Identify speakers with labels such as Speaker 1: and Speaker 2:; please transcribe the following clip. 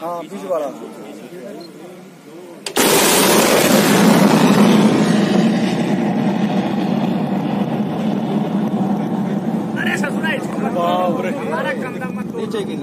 Speaker 1: हाँ बीच वाला।
Speaker 2: अरे ससुरा इसको मत
Speaker 1: बाप रे।
Speaker 2: हमारा
Speaker 1: नीचे गिर।